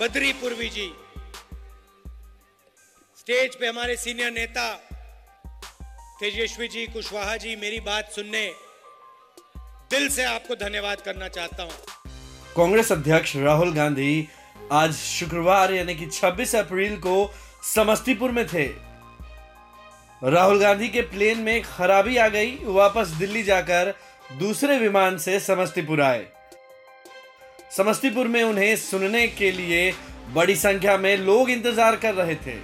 बद्री पूर्वी जी, स्टेज पे हमारे सीनियर नेता तेजस्वी जी, कुशवाहा जी, मेरी बात सुनने दिल से आपको धन्यवाद करना चाहता हूँ। कांग्रेस अध्यक्ष राहुल गांधी आज शुक्रवार, यानी कि 26 अप्रैल को समस्तीपुर में थे। राहुल गांधी के प्लेन में खराबी आ गई, वापस दिल्ली जाकर दूसरे विमान से समस्तीपुर आए। समस्तीपुर में उन्हें सुनने के लिए बड़ी संख्या में लोग इंतज़ार कर रहे थे।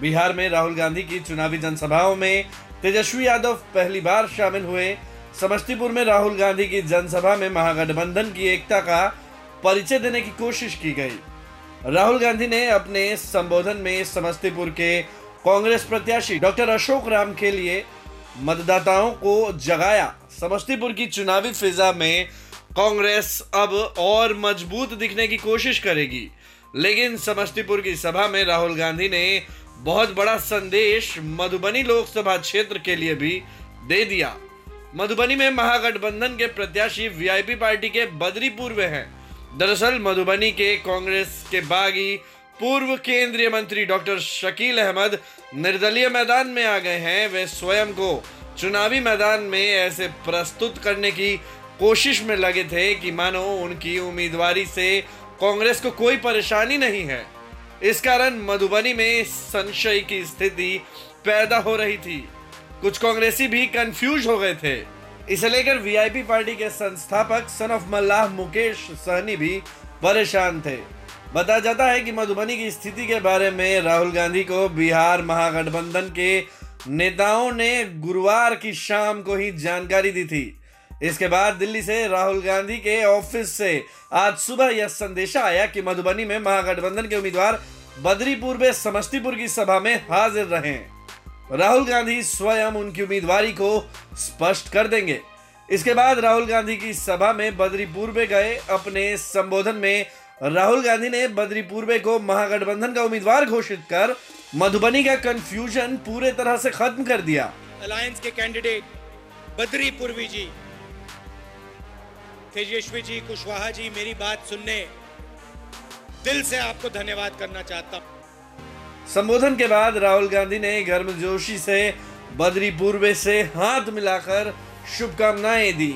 बिहार में राहुल गांधी की चुनावी जनसभाओं में तेजस्वी यादव पहली बार शामिल हुए। समस्तीपुर में राहुल गांधी की जनसभा में महागठबंधन की एकता का परिचय देने की कोशिश की गई। राहुल गांधी ने अपने संबोधन में समस्तीपुर के कांग्रेस प्रत्याशी डॉक्टर अशोक राम के लिए मतदाताओं को जगाया। समस्तीपुर की चुनावी फिजा में कांग्रेस अब और मज़बूत दिखने की कोशिश करेगी। लेकिन समस्तीपुर की सभा में राहुल गांधी ने बहुत बड़ा संदेश मधुबनी लोकसभा क्षेत्र के लिए भी दे दिया। मधुबनी में महागठबंधन के प्रत्याशी वीआईपी पार्टी के बद्री पूर्व हैं। दरअसल मधुबनी के कांग्रेस के बागी पूर्व केंद्रीय मंत्री डॉक्टर शकील अहमद निर्दलीय मैदान में आ गए हैं। वे स्वयं को चुनावी मैदान में ऐसे प्रस्तुत करने की कोशिश में लगे थे कि मानो उनकी उम्मीदवारी से कांग्रेस को कोई परेशानी नहीं है। इस कारण मधुबनी में संशय की स्थिति पैदा हो रही थी। कुछ कांग्रेसी भी कंफ्यूज हो गए थे। इसे लेकर वीआईपी पार्टी के संस्थापक सन ऑफ़ मल्लाह मुकेश सहनी भी परेशान थे। बताया जाता है कि मधुबनी की स्थिति के बारे में राहुल गांधी को बिहार महागठबंधन के नेताओं ने गुरुवार की शाम को ही जानकारी दी थी। इसके बाद दिल्ली से राहुल गांधी के ऑफ़िस से आज सुबह यह संदेशा आया कि मधुबनी में महागठबंधन के उम्मीदवार बदरीपुर में समस्तीपुर की सभा में हाजिर रहे। राहुल गांधी स्वयं उनकी उम्मीदवारी को स्पष्ट कर देंगे। इसके बाद राहुल गांधी की सभा में बद्रीपुर में गए। अपने संबोधन में राहुल गांधी ने बद्रीपुर को महागठबंधन का उम्मीदवार घोषित कर मधुबनी का कंफ्यूजन पूरे तरह से खत्म कर दिया। अलायंस के कैंडिडेट बद्री पूर्वी जी। तेजस्वी जी, कुशवाहा जी, मेरी बात सुनने। दिल से आपको धन्यवाद करना चाहता हूँ। संबोधन के बाद राहुल गांधी ने गर्मजोशी से, बद्री पूर्वे से हाथ मिलाकर शुभकामनाएँ दी।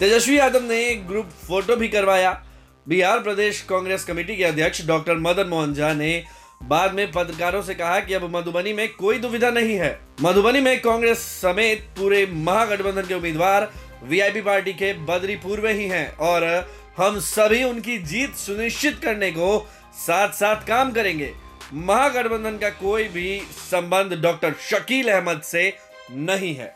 तेजस्वी यादव ने ग्रुप फ़ोटो भी करवाया। बिहार प्रदेश कांग्रेस कमेटी के अध्यक्ष डॉक्टर मदन मोहन झा ने बाद में पत्रकारों से कहा कि अब मधुबनी में कोई दुविधा नहीं है। मधुबनी में कांग्रेस समेत पूरे महागठबंधन के उम्मीदवार वीआईपी पार्टी के बद्री पूर्व ही हैं और हम सभी उनकी जीत सुनिश्चित करने को साथ साथ काम करेंगे। महागठबंधन का कोई भी संबंध डॉक्टर शकील अहमद से नहीं है।